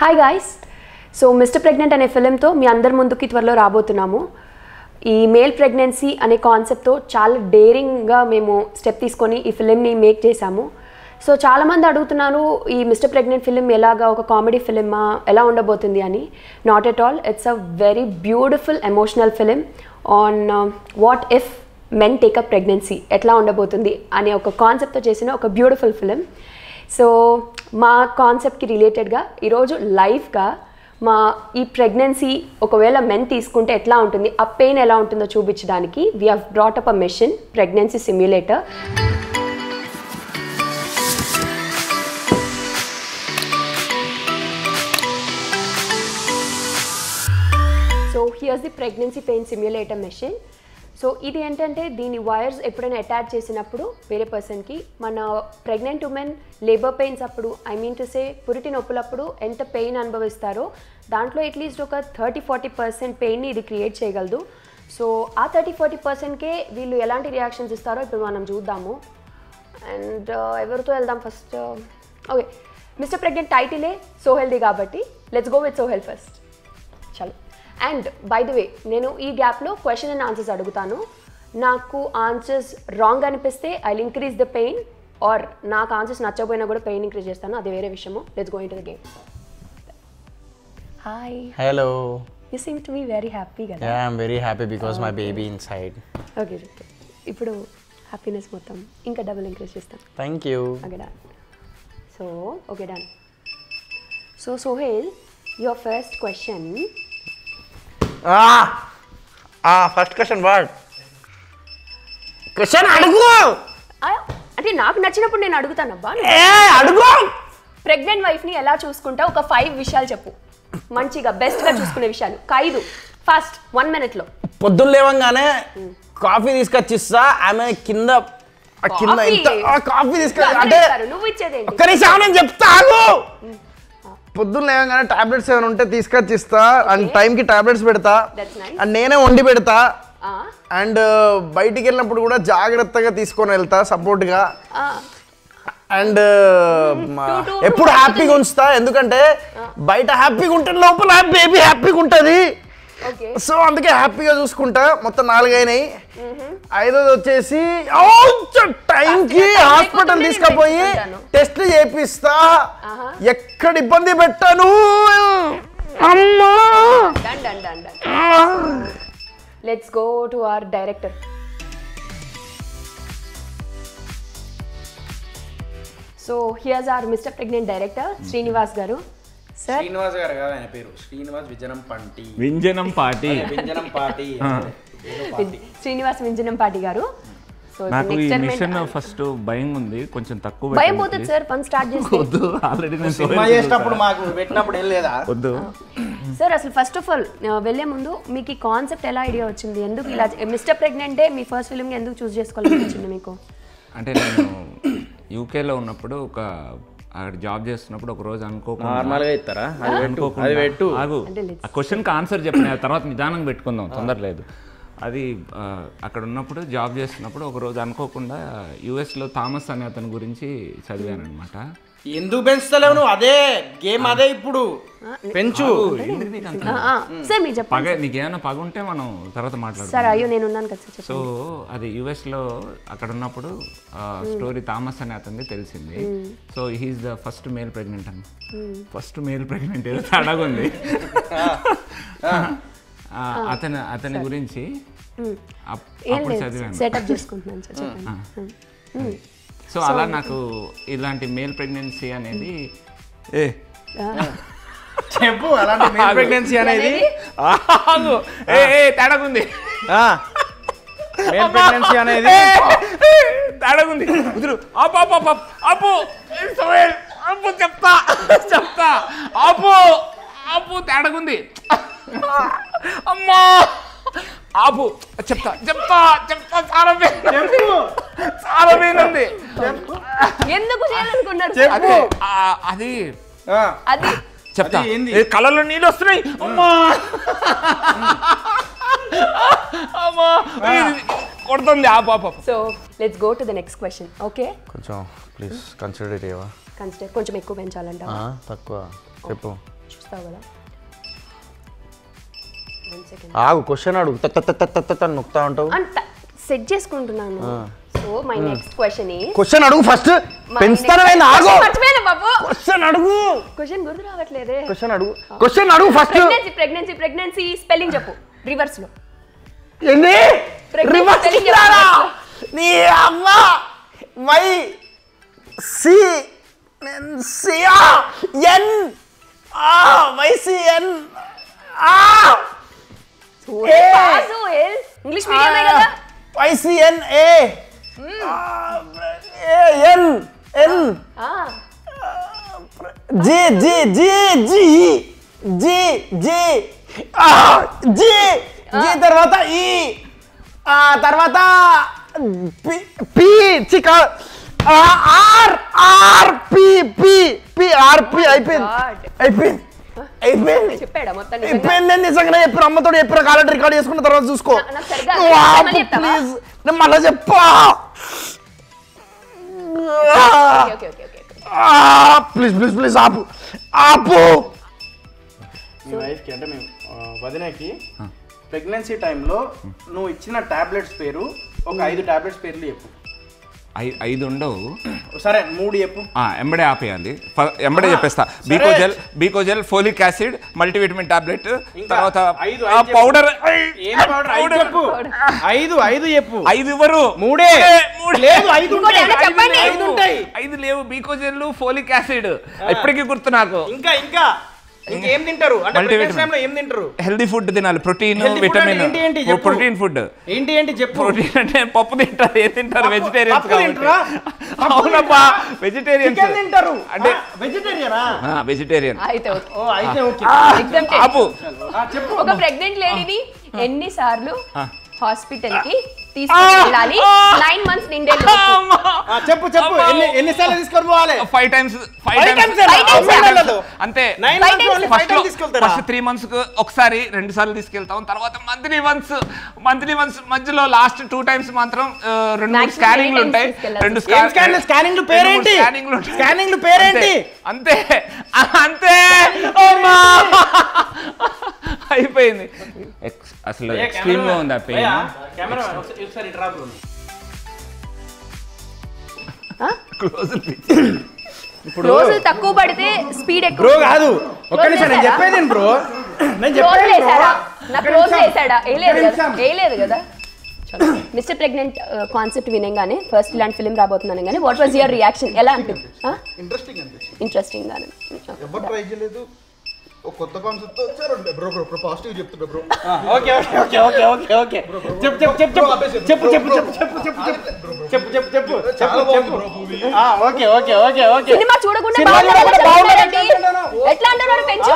Hi guys so mister pregnant అనే ఫిలింతో మీ అందరి ముందుకి త్వరలో రాబోతున్నాము. ఈ మేల్ ప్రెగ్నెన్సీ అనే కాన్సెప్ట్తో చాలా డేరింగ్గా మేము స్టెప్ తీసుకొని ఈ ఫిలింని మేక్ చేశాము. సో చాలామంది అడుగుతున్నారు ఈ మిస్టర్ ప్రెగ్నెంట్ ఫిలిం ఎలాగా ఒక కామెడీ ఫిలిమా ఎలా ఉండబోతుంది అని. Not at all it's a very beautiful emotional film on what if men take up pregnancy ఎట్లా ఉండబోతుంది? అనే ఒక కాన్సెప్ట్తో చేసిన ఒక బ్యూటిఫుల్ ఫిలిం సో మా కాన్సెప్ట్కి రిలేటెడ్గా ఈరోజు లైవ్గా మా ఈ ప్రెగ్నెన్సీ ఒకవేళ మెన్ తీసుకుంటే ఎట్లా ఉంటుంది? ఆ పెయిన్ ఎలా ఉంటుందో చూపించడానికి we have brought up a machine pregnancy simulator so here's the pregnancy pain simulator machine so ఇది ఏంటంటే దీని వైర్స్ ఎప్పుడైనా అటాచ్ చేసినప్పుడు వేరే పర్సన్కి మన ప్రెగ్నెంట్ ఉమెన్ లేబర్ పెయిన్స్ అప్పుడు ఐ మీన్ టు సే పురిటి నొప్పులప్పుడు ఎంత పెయిన్ అనుభవిస్తారో దాంట్లో అట్లీస్ట్ ఒక థర్టీ ఫార్టీ పర్సెంట్ పెయిన్ని ఇది క్రియేట్ చేయగలదు. సో ఆ థర్టీ ఫార్టీ పర్సెంట్కే వీళ్ళు ఎలాంటి రియాక్షన్స్ ఇస్తారో ఇప్పుడు మనం చూద్దాము. అండ్ uh, ఎవరితో వెళ్దాం ఫస్ట్ ఓకే మిస్టర్ ప్రెగ్నెంట్ టైటిలే సో హెల్దీ కాబట్టి let's go with Sohel first చలో అండ్ బై ది వే నేను ఈ గ్యాప్లో క్వశ్చన్ అండ్ ఆన్సర్స్ అడుగుతాను. నాకు ఆన్సర్స్ రాంగ్ అనిపిస్తే I increase the pain or నాకు ఆన్సర్స్ నచ్చకపోయినా కూడా పెయిన్ ఇంక్రీజ్ చేస్తాను. అది వేరే విషయము. Let's go into the game hi hello you seem to be very happy కదా? Yeah I'm very happy because my baby inside okay ఇప్పుడు హ్యాపీనెస్ మొత్తం ఇంకా డబుల్ ఇంక్రీజ్ చేస్తాను. Thank you okay done so okay done so Sohel your first question first question what question అడుగు! అంటే నాకు నచ్చినప్పుడు నేను అడుగుతానబ్బా. ఏ అడుగు! ప్రెగ్నెంట్ వైఫ్ని ఎలా చూసుకుంటా? ఒక ఫైవ్ విషయాలు చెప్పు. మంచిగా బెస్ట్గా చూసుకునే విషయాలు. ఖైదు ఫస్ట్ వన్ మినిట్లో. పొద్దున్న లేవంగానే కాఫీ తీసుకొచ్చి ఇస్తా ఆమె కింద కింద కాఫీ? తీసుకొచ్చి అంటే ఒక్క నిమిషం నేను చెప్తాను పొద్దున్న లేవగానే టాబ్లెట్స్ ఏమైనా ఉంటే తీసుకొచ్చి ఇస్తా. అండ్ టైంకి టాబ్లెట్స్ పెడతా. అండ్ నేనే వండి పెడతా. అండ్ బయటికి వెళ్ళినప్పుడు కూడా జాగ్రత్తగా తీసుకొని వెళ్తా సపోర్ట్గా. అండ్ two, ఎప్పుడు హ్యాపీగా ఉంచుతా. ఎందుకంటే బయట హ్యాపీగా ఉంటే లోపల బేబీ హ్యాపీగా ఉంటుంది. సో అందుకే హ్యాపీగా చూసుకుంటా. మొత్తం నాలుగైనాయి. ఐదోది వచ్చేసి టైంకి హాస్పిటల్ తీసుకుపోయి. టెస్ట్ చేపిస్తా. ఎక్కడ ఇబ్బంది పెట్టాను? అమ్మా! Let's go to our director so here's our mister pregnant director Srinivas గారు. శ్రీనివాస్ గారు కాదు ఆయన పేరు. శ్రీనివాస్ విజనం పంటి. వింజనం పాటి విజనం పాటి శ్రీనివాస్ వింజనంపాటి గారు. సో నాకు ఈ మిషన్ ఫస్ట్ భయం ఉంది. కొంచెం తక్కువ భయం పోతుంది. సార్ పని స్టార్ట్ చేస్తే. వద్దు ఆల్రెడీ నేను సినిమా చేసినప్పుడు మాకు పెట్టినప్పుడు ఏం లేదా? వద్దు. సార్ అసలు ఫస్ట్ ఆఫ్ ఆల్ వెళ్ళే ముందు మీకు ఈ కాన్సెప్ట్ ఎలా ఐడియా వచ్చింది? ఎందుకు ఇలా మిస్టర్ ప్రెగ్నెంటే మీ ఫస్ట్ ఫిల్మ్ ఎందుకు చూస్ చేసుకోవాలనిపించింది మీకు? అంటే నేను యూకేలో ఉన్నప్పుడు ఒక అక్కడ జాబ్ చేస్తున్నప్పుడు ఒక రోజు అనుకోకుండా నార్మల్గా ఇస్తారా ఆగు. అంటే let's- ఆ క్వశ్చన్కి ఆన్సర్ చెప్పిన తర్వాత నిదానంగా పెట్టుకుందాం తొందర లేదు. అది అక్కడ ఉన్నప్పుడు జాబ్ చేస్తున్నప్పుడు ఒక రోజు అనుకోకుండా యుఎస్లో థామస్ అనే అతని గురించి చదివాను అనమాట ఎందుకు పెంచుతలేవు నువ్వు? అదే గేమ్ అదే ఇప్పుడు. పెంచు. సార్ మీరు చెప్పండి పగ నీకేమైనా పగ ఉంటే మనం తర్వాత సార్ అయ్యో నేను ఉన్నాను కదా సార్ చెప్పండి. సో అది యుఎస్లో అక్కడ ఉన్నప్పుడు స్టోరీ థామస్ అనే అతనిది తెలిసింది. So he's the first male pregnant అని. ఫస్ట్ మేల్ ప్రెగ్నెంట్ ఏదో తేడాగా ఉంది. ఆ, అతను అతని గురించి అప్- ఏం అప్పుడు లేదు చదివాను. సెటప్ చేసుకుంటున్నాను సార్ చెప్పండి. సో అలా నాకు ఇలాంటి మేల్ ప్రెగ్నెన్సీ అనేది ఏ. చెప్పు అలాంటి మేల్ ప్రెగ్నెన్సీ అనేది. ఏ ఏ, తేడాగా ఉంది మేల్ ప్రెగ్నెన్సీ అనేది? తేడాగుంది. కుదురు ఆపు ఆపు ఏ, సోహెల్ ఆపు చెప్తా. చెప్తా. ఆపు ఆపు తేడాగుంది. అమ్మా. ఆపు. చెప్తా చెప్తా చెప్తా చాలా పెయిన్ చాలా పెయిన్ ఉంది ఎందుకు చేయాలనుకున్నారు అదే ఆ, అది. ఆ, అది? చెప్తా. అది ఏంది? ఏ, కళ్ళలో నీళ్ళు వస్తున్నాయి. అమ్మా. అమ్మా. కొడుతుంది. ఆపు ఆపు ఆపు. So let's go to the next question okay కొంచెం ప్లీజ్ కన్సిడర్ చేయవా కన్సిడర్ కొంచెం ఎక్కువ పెంచాలంట తక్కువ. చెప్పు. చూస్తావు కదా? ఆగు క్వశ్చన్ అడుగు. నొక్కుతా ఉంటావు. సెట్ చేసుకుంటున్నాను. So my next question question అడుగు ఫస్ట్ పెంచుతానని ఆగు. క్వశ్చన్ అడుగు. క్వశ్చన్ గుర్తు రావట్లేదే. క్వశ్చన్ అడుగు. క్వశ్చన్ అడుగు first pregnancy pregnancy pregnancy spelling చెప్పు. రివర్స్లో. ఏంది? రివర్స్? చెప్పు. నీ అమ్మ వై సి సియా ఎన్. ఆ వై సి ఎన్ ఆ. इंग्लिश मीडियम में क्या I C N A L L J J J G J J J J తర్వాత ఈ ఆ తర్వాత P చిక R R P P P R P అయిపోయింది అయిపోయింది అయిపోయింది చెప్పాడా మొత్తం అయిపోయింది చెప్పిన అమ్మతో చెప్పిన కాలం రికార్డ్ చేసుకున్న తర్వాత చూసుకో? ప్లీజ్ నేను మళ్ళీ చెప్పా. Okay okay okay okay please please please ఆపు. ఆపు. మీ వైఫ్కి అంటే మేము వదినకి ప్రెగ్నెన్సీ టైంలో నువ్వు ఇచ్చిన టాబ్లెట్స్ పేరు ఒక ఐదు టాబ్లెట్స్ పేర్లు చెప్పు. ఐదు ఉండవు సరే మూడు చెప్పు. ఆ, ఎంబడే ఆపేయాలి ఫ- ఎంబడే చెప్పేస్తా. Becosules Becosules folic acid multivitamin tablet తర్వాత పౌడర్. ఏం పౌడర్? ఐదు ఐదు చెప్పు. ఐదు ఇవ్వరు. మూడే. లేదు ఐదు ఐదు లేవు. Becosules folic acid. ఇప్పటికీ గుర్తు నాకు. ఇంకా ఇంకా. ఇంకేం తింటారు? అంటే ఏం తింటారు? హెల్దీ ఫుడ్ తినాలి. Protein vitamin. ప్రోటీన్ ఫుడ్ ఏంటి ఏంటి చెప్పు? ప్రోటీన్ అంటే పప్పు తింటారు ఏం తింటారు? వెజిటేరియన్స్ అవునబ్బా వెజిటేరియన్స్ తింటారు? అంటే వెజిటేరియనా వెజిటేరియన్ అయితే ఓ అయితే ఓకే. చెప్పు ఒక ప్రెగ్నెంట్ లేడీని ఎన్ని సార్లు ఆ. హాస్పిటల్కి నైన్ మంత్స్ ఎన్ని five times five times three months ఒకసారి రెండు సార్లు తీసుకెళ్తాం. తర్వాత మంత్లీ మంత్స్ మంత్లీ మంత్స్ మధ్యలో లాస్ట్ టూ టైమ్స్ మాత్రం రెండు స్కానింగ్లు ఉంటాయి. రెండు అంతే. అంతే. అయిపోయింది. అసలు ఎక్స్ట్రీమ్గా ఉంది ఆ? పెయిన్. క్లోజ్ ఇప్పుడు రోజులు తక్కువ పడితే స్పీడ్ ఎక్కువ బ్రో కాదు ఒక్క నిమిషం నేను? చెప్పేది బ్రో. నేను చెప్పేది నా క్లోజ్. చేశాడా? వేయలేదు కదా. వేయలేదు కదా? మిస్టర్ ప్రెగ్నెంట్ కాన్సెప్ట్ వినగానే ఫస్ట్ ఇలాంటి ఫిల్మ్ రాబోతున్నాను కానీ వాట్ వాజ్ యువర్ రియాక్షన్ ఎలా అనిపింది ఇంట్రెస్టింగ్ ఇంట్రెస్టింగ్ గానే. ఎవరు ట్రై చేయలేదు? ఒక కొత్త కాన్సెప్ట్ వచ్చారు బ్రో బ్రో బ్రో పాజిటివ్ చెప్తుండే బ్రో. ఆ, okay okay okay okay okay okay. చెప్పు చెప్పు చెప్పు చెప్పు చెప్పు చెప్పు చెప్పు చెప్పు చెప్పు చెప్పు చెప్పు చెప్పు చెప్పు చెప్పు okay okay okay okay. Cinema చూడకుండా చెప్తారండి? ఎట్లా అంటున్నారు పెంచు?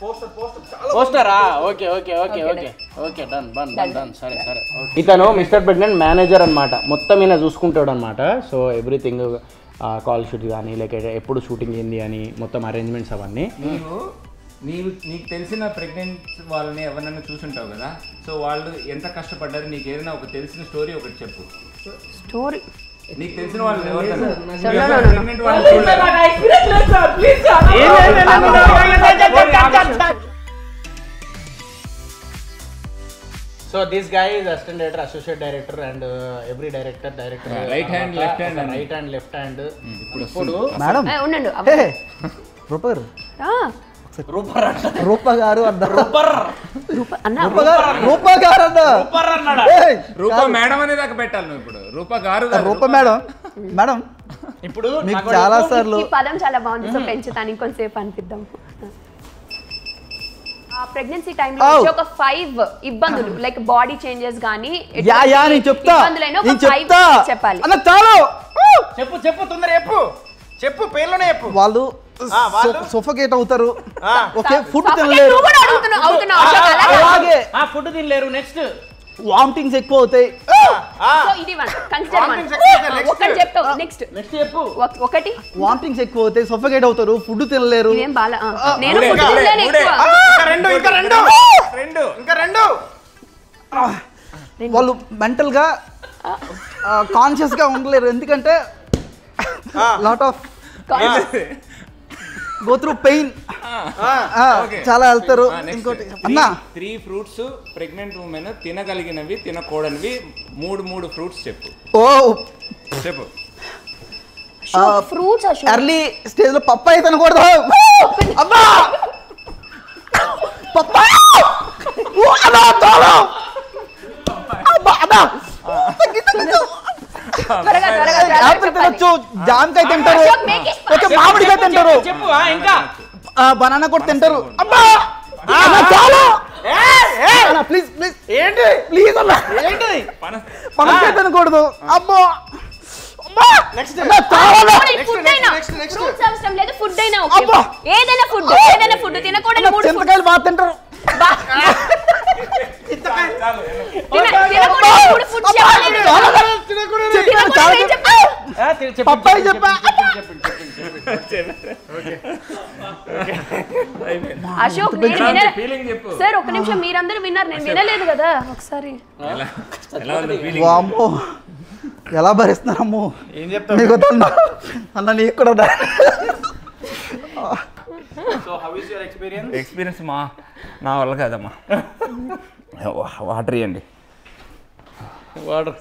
పోస్టర్ పోస్టర్ చాలా పోస్టరా okay okay okay Okay, okay. Okay done done done done సరే సరే. ఇతను మిస్టర్ ప్రెగ్నెంట్ మేనేజర్ అన్నమాట. మొత్తం ఈయన చూసుకుంటాడు అనమాట సో ఎవ్రీథింగ్ కాల్ షూట్ కానీ లేక ఎప్పుడు షూటింగ్ ఏంది అని మొత్తం అరేంజ్మెంట్స్ అవన్నీ. నీవు నీకు తెలిసిన ప్రెగ్నెంట్ వాళ్ళని ఎవరినైనా చూసుంటావు కదా? సో వాళ్ళు ఎంత కష్టపడ్డారు? నీకు ఏదైనా ఒక తెలిసిన స్టోరీ ఒకటి చెప్పు. స్టోరీ నీకు తెలిసిన వాళ్ళు so this guy is assistant director associate director and every director director right hand left hand right hand left hand ఇప్పుడు మేడం ఉండండి ప్రొపర్ రూప గారు ఆ, రూపర్. రూప గారు అన్నారు రూపర్ రూప- అన్న. రూప గారు రూప గారు అన్న. రూపర్ అన్నాడా? ఏయ్, రూప మేడం అనే దాకా పెట్టాలి నువ్వు ఇప్పుడు. రూప గారు కాదు, రూప. మేడం. మేడం. ఇప్పుడు మీకు నాకు చాలా చెప్పు. సార్లు ఈ పదం చాలా బాగుంది సో పెంచుతాను ఇంకొంతసేపు అనిపిద్దాం. ఆ ప్రెగ్నెన్సీ టైంలో ఒక ఫైవ్ ఇబ్బందులు లైక్ బాడీ చేంజెస్ కానీ యా యా నేను చెప్తా. ఇబ్బందులైన ఒక నేను ఫైవ్ చెప్తా చెప్పాలి. అన్న చాలు. చెప్పు చెప్పు తొందర చెప్పు. చెప్పు పేర్లోనే చెప్పు. వాళ్ళు? సొఫకేట్ అవుతారు. ఓకే ఫుడ్ తినలేరు. అలాగే. ఫుడ్ తినలేరు నెక్స్ట్. వామిటింగ్స్ ఎక్కువ అవుతాయి. ఒకటి? వామిటింగ్స్ ఎక్కువ అవుతాయి సొఫకేట్ అవుతారు ఫుడ్ తినలేరు. వాళ్ళు మెంటల్గా కాన్షియస్గా ఉండలేరు. ఎందుకంటే lot of go through pain. చాలా వెళ్తారు. Next. ఇంకోటి. అన్నా. త్రీ ఫ్రూట్స్ ప్రెగ్నెంట్ ఉమెన్ తినగలిగినవి తినకూడనివి మూడు మూడు ఫ్రూట్స్ చెప్పు. ఓ. చెప్పు. ఫ్రూట్స్ ఎర్లీ స్టేజ్లో పప్పాయి తినకూడదు. అబ్బా! పప్పాయి! అన్నా, చాలా. అబ్బా, యాపిల్ చెప్పాలి. తినొచ్చు జామకాయ తింటారు. ఓకే మామిడికాయ తింటారు. చెప్పు ఇంకా. బనానా కూడా తింటారు. అబ్బా! అన్నా, చాలా! అన్నా, ప్లీజ్ ప్లీజ్ ఏంటి ప్లీజ్ అన్న. ఏంటి పన పనసకాయ తినకూడదు. అబ్బో. ఏదైనా ఫుడ్ ఏదైనా ఫుడ్ చింతకాయలు బాగా తింటారు తినకూడని మూడు ఫుడ్ చెప్పాలి నేను. తినకూడని ఏం చెప్పు? పప్పాయి చెప్పా. అశోక్ సార్ ఒక నిమిషం మీరందరూ విన్నారు నేను వినలేదు కదా. ఒకసారి. ఎలా? భరిస్తున్నారమ్మో? ఏం నీకు వద్దన్నా అన్న నీకు కూడా వద్దా? So how is your experience experience మా నా వల్ల కాదమ్మా. వాటర్ ఇవ్వండి వాటర్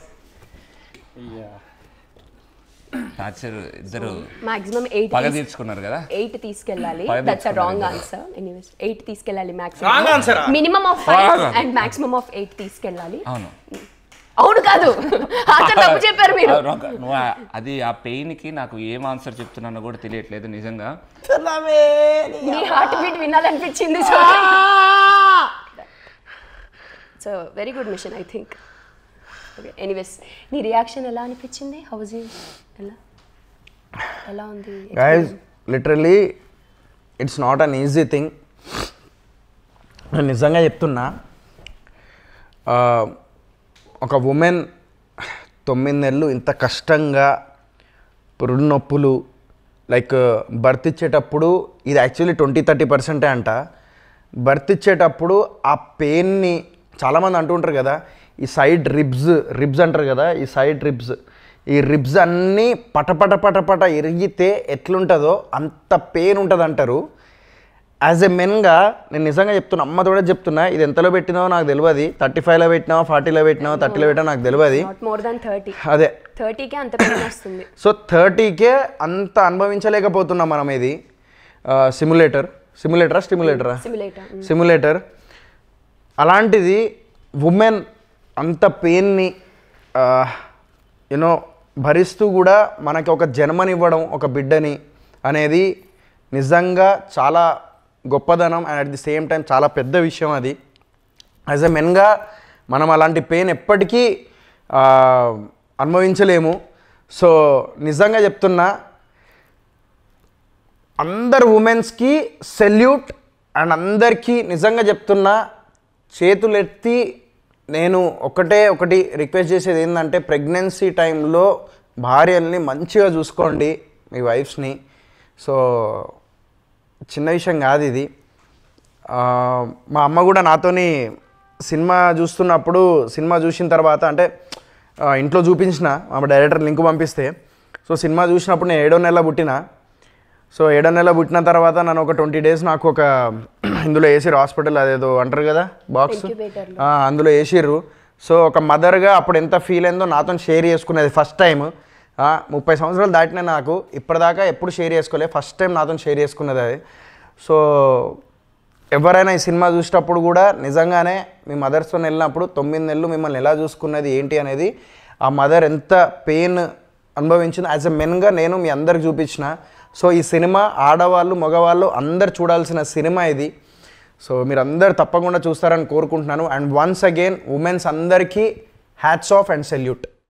టార్చర్ ఇద్దరు మాక్సిమం ఎయిట్ పగ తీర్చుకున్నారు కదా? ఎయిట్ తీసుకెళ్ళాలి. That's a wrong answer anyways eight తీసుకెళ్ళాలి? Maximum minimum of five. And maximum of eight తీసుకెళ్ళాలి. అవును. అవును కాదు. తప్పు చెప్పారు మీరు. ఆ- అది ఆ పెయిన్కి నాకు ఏం ఆన్సర్ చెప్తున్నానో కూడా తెలియట్లేదు నిజంగా. మీ heart beat వినాలనిపించింది so so very good mission I think okay anyways నీ రియాక్షన్ ఎలా అనిపించింది? యూ ఎలా? ఎలా ఉంది? Literally it's not an easy thing నేను నిజంగా చెప్తున్నా ఒక ఉమెన్ తొమ్మిది నెలలు ఇంత కష్టంగా పురుడు నొప్పులు లైక్ బర్త్ ఇచ్చేటప్పుడు ఇది యాక్చువల్లీ ట్వంటీ థర్టీ పర్సెంటే అంట. బర్త్ ఇచ్చేటప్పుడు ఆ పెయిన్ని చాలామంది అంటుంటారు కదా ఈ సైడ్ రిబ్స్ రిబ్స్ అంటారు కదా ఈ సైడ్ రిబ్స్. ఈ రిబ్స్ అన్నీ పటపట పటపట ఇరిగితే ఎట్లుంటుందో అంత పెయిన్ ఉంటుంది అంటారు యాజ్ ఎ మెన్గా నేను నిజంగా చెప్తున్నా అమ్మ కూడా చెప్తున్నా ఇది ఎంతలో పెట్టినావో నాకు తెలియదు. థర్టీ ఫైవ్లో పెట్టినావో ఫార్టీలో పెట్టినావో థర్టీలో పెట్టినా నాకు తెలియదు. మోర్ దాన్ థర్టీ అదే. థర్టీకే అంత వస్తుంది. సో థర్టీకే అంత అనుభవించలేకపోతున్నాం మనం ఇది. సిమ్యులేటర్ సిమ్యులేటరా స్టిమ్యులేటరా సిమ్యులేటర్ సిమ్యులేటర్ అలాంటిది ఉమెన్ అంత పెయిన్ని యూనో భరిస్తూ కూడా మనకి ఒక జన్మనివ్వడం ఒక బిడ్డని అనేది నిజంగా చాలా గొప్పదనం and at the same time చాలా పెద్ద విషయం అది. యాజ్ ఎ మెన్గా మనం అలాంటి పెయిన్ ఎప్పటికీ అనుభవించలేము. సో నిజంగా చెప్తున్నా అందరు ఉమెన్స్కి సెల్యూట్ అండ్ అందరికీ నిజంగా చెప్తున్నా చేతులెత్తి నేను ఒకటే ఒకటి రిక్వెస్ట్ చేసేది ఏంటంటే ప్రెగ్నెన్సీ టైంలో భార్యల్ని మంచిగా చూసుకోండి మీ వైఫ్స్ని సో చిన్న విషయం కాదు ఇది. మా అమ్మ కూడా నాతోని సినిమా చూస్తున్నప్పుడు సినిమా చూసిన తర్వాత అంటే ఇంట్లో చూపించిన మా డైరెక్టర్ లింక్ పంపిస్తే. సో సినిమా చూసినప్పుడు నేను ఏడో నెల పుట్టిన. సో ఏడో నెల పుట్టిన తర్వాత నన్ను ఒక ట్వంటీ డేస్ నాకు ఒక ఇందులో వేసిర్రు హాస్పిటల్ అదేదో అంటారు కదా బాక్స్. అందులో వేసిర్రు. సో ఒక మదర్గా అప్పుడు ఎంత ఫీల్ అయిందో నాతో షేర్ చేసుకునేది ఫస్ట్ టైం ముప్పై సంవత్సరాలు దాటిన నాకు ఇప్పటిదాకా ఎప్పుడు షేర్ చేసుకోలేదు ఫస్ట్ టైం నాతో షేర్ చేసుకున్నది అది. సో ఎవరైనా ఈ సినిమా చూసేటప్పుడు కూడా నిజంగానే మీ మదర్స్తో వెళ్ళినప్పుడు తొమ్మిది నెలలు మిమ్మల్ని ఎలా చూసుకున్నది ఏంటి అనేది ఆ మదర్ ఎంత పెయిన్ అనుభవించింది యాజ్ ఎ మెన్గా నేను మీ అందరికి చూపించిన సో ఈ సినిమా ఆడవాళ్ళు మగవాళ్ళు అందరు చూడాల్సిన సినిమా ఇది. సో మీరు అందరు తప్పకుండా చూస్తారని కోరుకుంటున్నాను. అండ్ వన్స్ అగైన్ ఉమెన్స్ అందరికీ హ్యాట్స్ ఆఫ్ అండ్ సెల్యూట్.